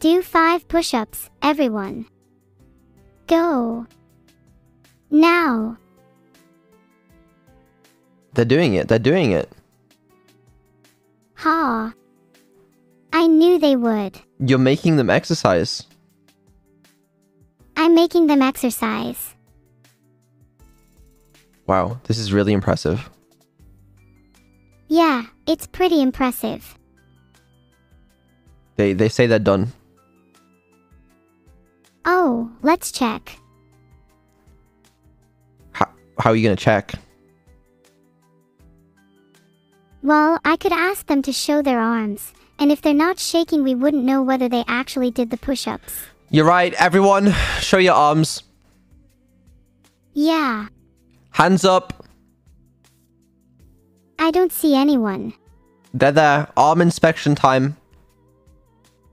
Do five push ups, everyone. Go. Now. They're doing it. They're doing it. Ha. I knew they would. You're making them exercise. I'm making them exercise. Wow, this is really impressive. Yeah, it's pretty impressive. They they say they're done. Oh, let's check. How, how are you gonna check? Well, I could ask them to show their arms, and if they're not shaking, we wouldn't know whether they actually did the push ups. You're right, everyone. Show your arms. Yeah, Hands up. I don't see anyone. They're there. Arm inspection time.